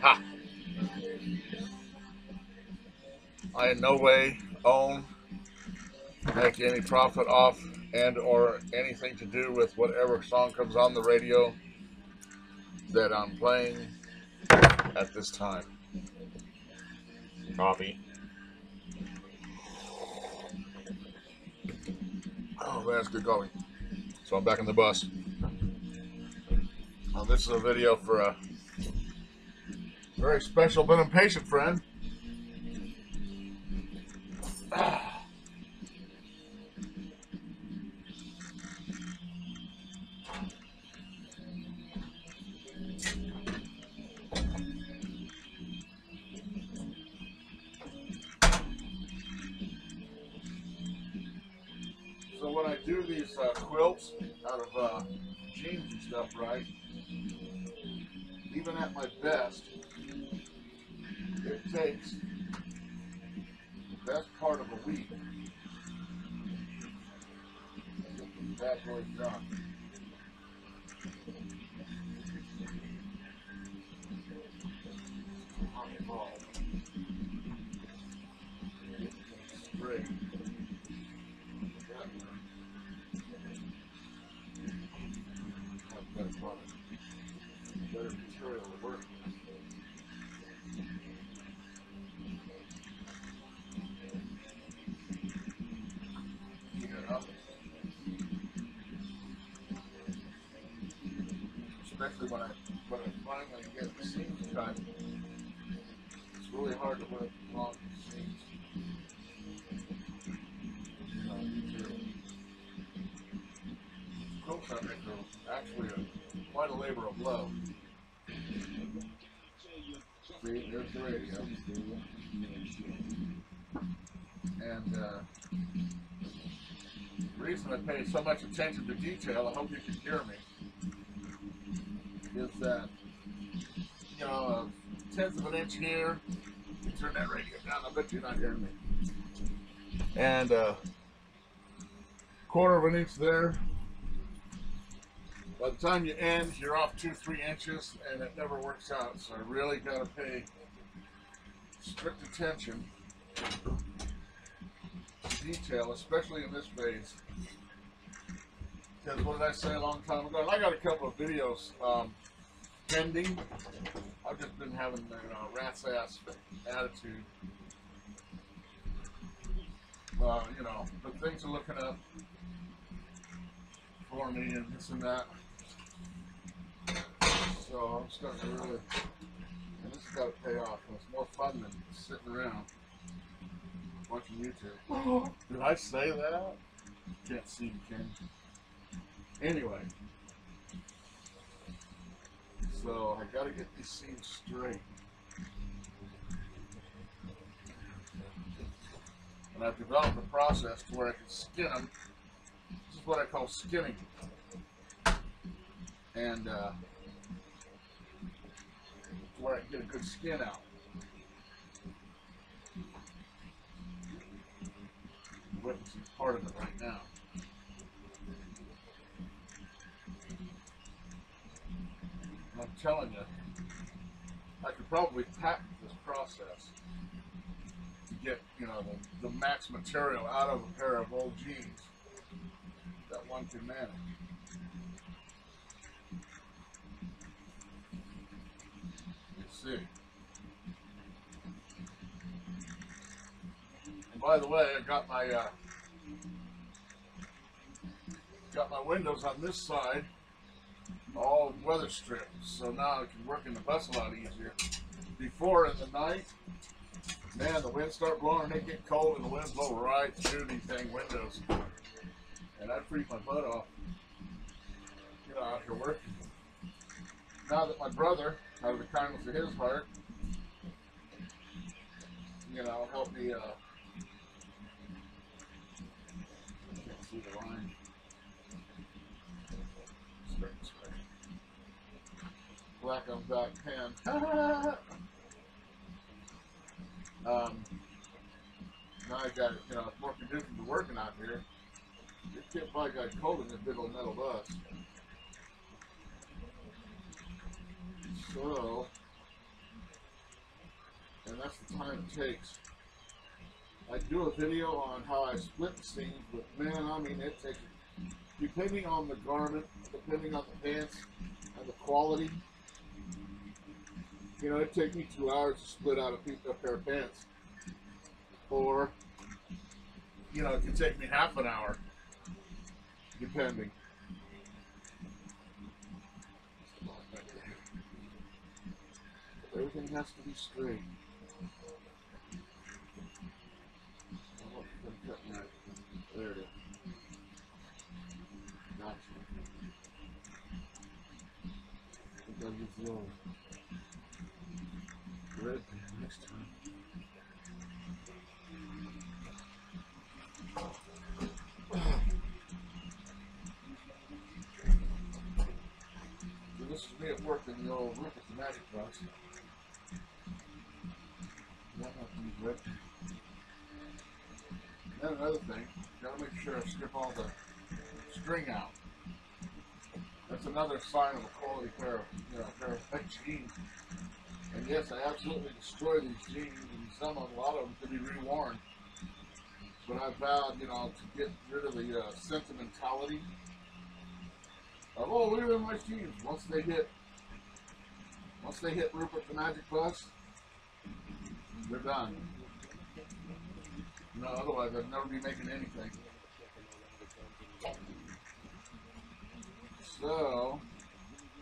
Ha! I in no way own, make any profit off, and or anything to do with whatever song comes on the radio that I'm playing at this time. Coffee. Oh, man, it's good going. So I'm back in the bus. Now, this is a video for a very special but impatient friend. So when I do these uh, quilts out of uh, jeans and stuff, right? Even at my best, it takes the best part of a week to get the bad boys done. Especially when I when I finally get the seams cut, it's really hard to work long seams. You quilt fabric are actually a, quite a labor of love. See, there's the radio. And uh, the reason I pay so much attention to detail, I hope you can hear me, is that, you know, a tenth of an inch here, turn that radio down, I bet you're not hearing me. And uh, quarter of an inch there, by the time you end, you're off two, three inches, and it never works out. So I really got to pay strict attention to detail, especially in this phase. Because what did I say a long time ago? And I got a couple of videos um, pending. I've just been having a you know, rat's ass attitude. Uh, you know, but things are looking up for me and this and that. So I'm starting to really, and this has got to pay off. It's more fun than sitting around watching YouTube. Did I say that? Can't see you, can? Anyway, so I got to get these seams straight. And I've developed a process to where I can skin them. This is what I call skinning. And uh, where I can get a good skin out. I'm witnessing part of it right now. I'm telling you, I could probably patent this process to get, you know, the, the max material out of a pair of old jeans that one can manage. Let's see. And by the way, I got my uh, got my windows on this side all weather stripped, so now I can work in the bus a lot easier. Before in the night, man, the winds start blowing and they get cold and the winds blow right through these dang windows. And I'd my butt off, you know, out here working. Now that my brother, out of the kindness of his heart, you know, helped me, uh, can't see the line. Straight, straight. Black on black um, now I got, you know, it's more conducive to working out here. This kid probably got cold in this big old metal bus. So, and that's the time it takes. I do a video on how I split the seams, but man, I mean, it takes, depending on the garment, depending on the pants, and the quality, you know, it'd take me two hours to split out a, pair of pants. Or, you know, it could take me half an hour, depending. Everything has to be straight. Oh, I'm cutting that. There it is. Gotcha. I think I'll use the old red pen next time. So this is me at work in the old Rupert the Magic Bus. That to be red. Then another thing, gotta make sure I strip all the string out. That's another sign of a quality pair of, you know, pair of jeans. And yes, I absolutely destroy these jeans, and some, a lot of them can be reworn. But I vowed, you know, to get rid of the uh, sentimentality of, oh, look at my jeans. Once they hit, once they hit Rupert the Magic Bus, they're done. No, otherwise I'd never be making anything. So,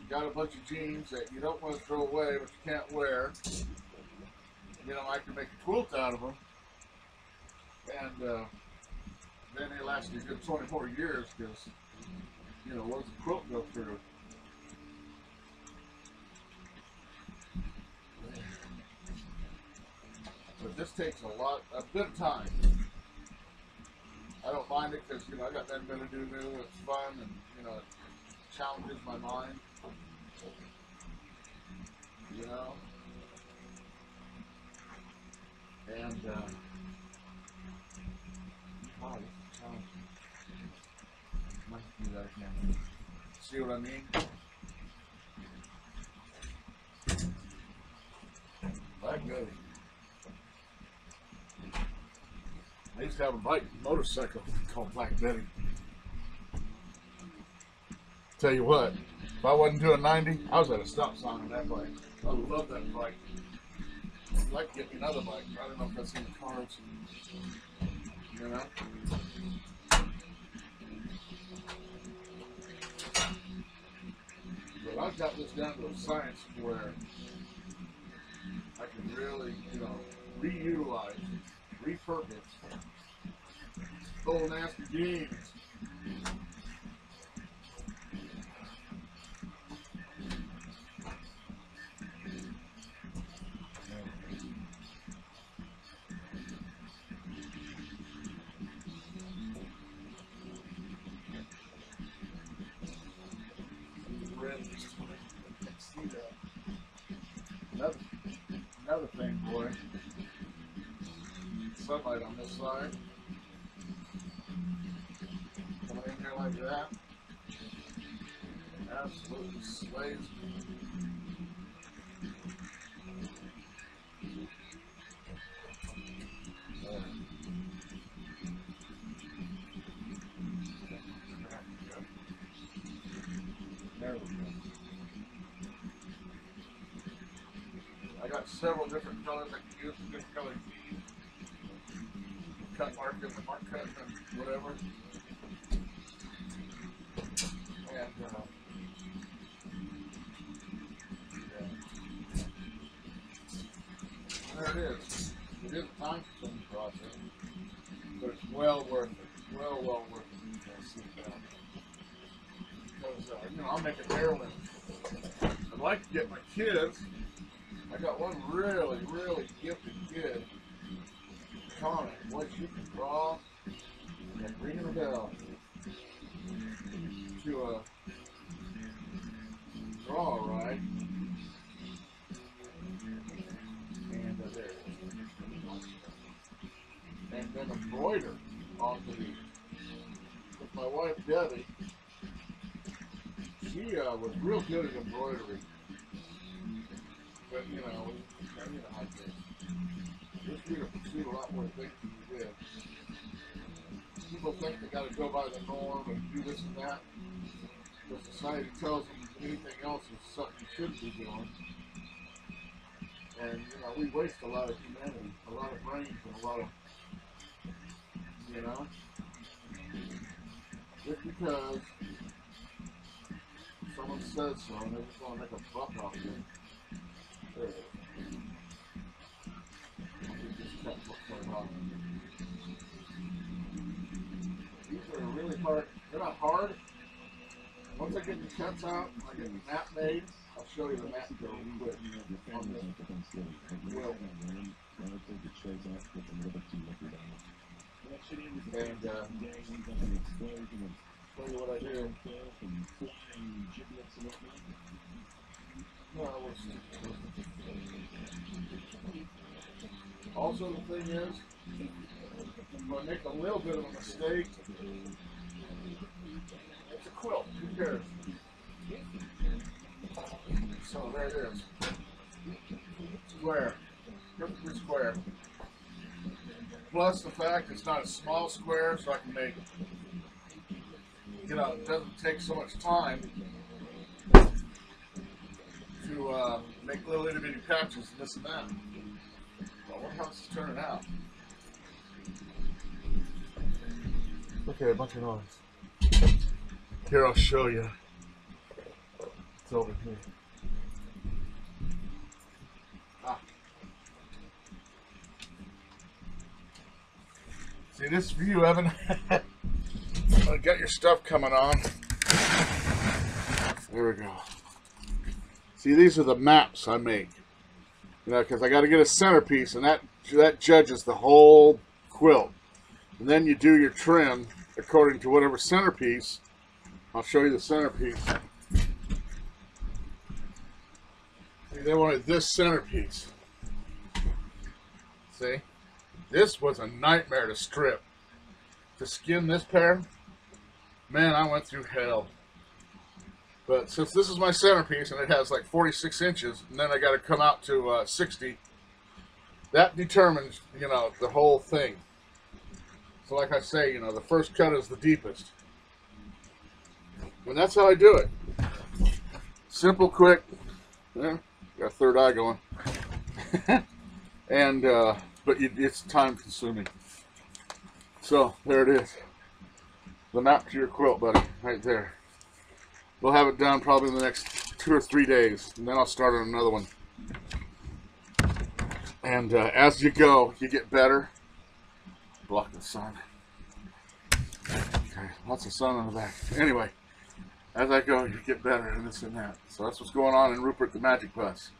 you got a bunch of jeans that you don't want to throw away, but you can't wear. You know, I can make a quilt out of them, and uh, then they last a good 24 years because, you know, what does a quilt go through? This takes a lot, a bit of time. I don't mind it because, you know, I got that bit to do it's fun, and, you know, it challenges my mind. You know? And, uh, wow, this is challenging. See what I mean? Black Betty. I used to have a bike motorcycle called Black Betty. Tell you what, if I wasn't doing 90, I was at a stop sign on that bike. I love that bike. I'd like to get me another bike. I don't know if that's in the cards. You know? But I've got this down to a science where I can really, you know, reutilize, repurpose old nasty. Another, another thing, boy. Sunlight on this side. Coming in here like that. Absolutely slays me. There we go. I got several different colors I can use different color keys. Cut mark and mark cut and whatever. Uh, there it is. It is a time consuming process, but it's well worth it. Well, well worth it. Because, uh, you know, I'm making heroin. I'd like to get my kids. I got one really, really gifted kid. Connor, what you can draw and ringing a bell to a draw, right? And uh, there. And then embroider onto the. With my wife Debbie, she uh, was real good at embroidery. But you know, you know how it is. This year pursued a lot more things than you did. People think they got to go by the norm and do this and that. But society tells them anything else is something you shouldn't be doing. And, you know, we waste a lot of humanity, a lot of brains, and a lot of, you know, just because someone says so and they're just going to make a buck off of it. There. These are really hard. They're not hard. Once I get the cuts out, I get the map made. I'll show you the map go quick on. Well, and uh, tell you what I do. Also, the thing is, if I make a little bit of a mistake, it's a quilt. Who cares? So there it is. Square. Perfectly square. Plus the fact it's not a small square, so I can make, you know, it doesn't take so much time to uh, make little bitty patches and this and that. Well, what house is turning out? Okay, a bunch of noise. Here, I'll show you. It's over here. Ah. See this view, Evan? I got your stuff coming on. There we go. See, these are the maps I make. You know, because I got to get a centerpiece, and that that judges the whole quilt. And then you do your trim according to whatever centerpiece. I'll show you the centerpiece. They wanted this centerpiece. See? This was a nightmare to strip. To skin this pair, man, I went through hell. But since this is my centerpiece and it has like 46 inches, and then I got to come out to uh, 60, that determines, you know, the whole thing. So like I say, you know, the first cut is the deepest. And that's how I do it. Simple, quick. Yeah, got a third eye going. and, uh, but it's time consuming. So, there it is. The map to your quilt, buddy, right there. We'll have it done probably in the next two or three days, and then I'll start on another one. And uh, as you go, you get better. Block the sun. Okay, lots of sun on the back. Anyway, as I go, you get better and this and that. So that's what's going on in Rupert the Magic Bus.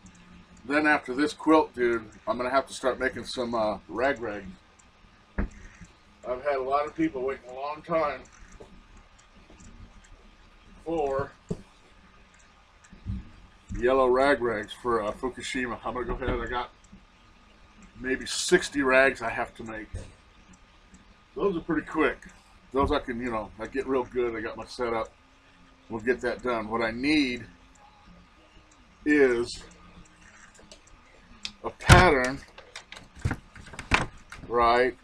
Then after this quilt, dude, I'm going to have to start making some uh, rag rag. I've had a lot of people waiting a long time for yellow rag rags for uh, Fukushima. I'm going to go ahead. I got maybe 60 rags I have to make. Those are pretty quick. Those I can, you know, I get real good. I got my setup. We'll get that done. What I need is a pattern, right?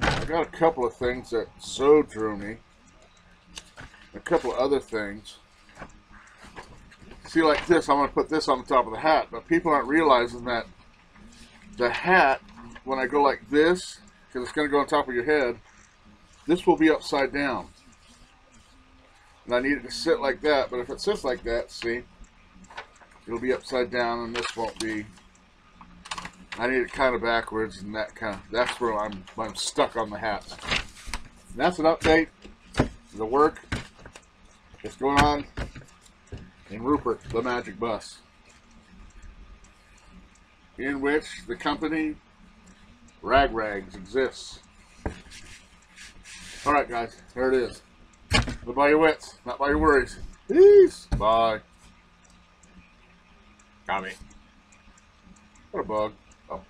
I got a couple of things that so drew me. A couple of other things. See, like this, I'm going to put this on the top of the hat, but people aren't realizing that the hat, when I go like this, because it's going to go on top of your head, this will be upside down. And I need it to sit like that, but if it sits like that, see, it'll be upside down and this won't be. I need it kind of backwards and that kind of, that's where I'm, I'm stuck on the hats. And that's an update. The work that's going on in Rupert, the Magic Bus. In which the company Rag Rags exists. Alright guys, there it is. Live by your wits, not by your worries. Peace. Bye. Got me. What a bug. Oh.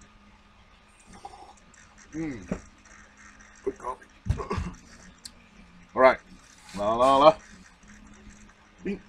Mmm. Good coffee. Alright. La la la. Bink.